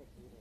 perfect reader.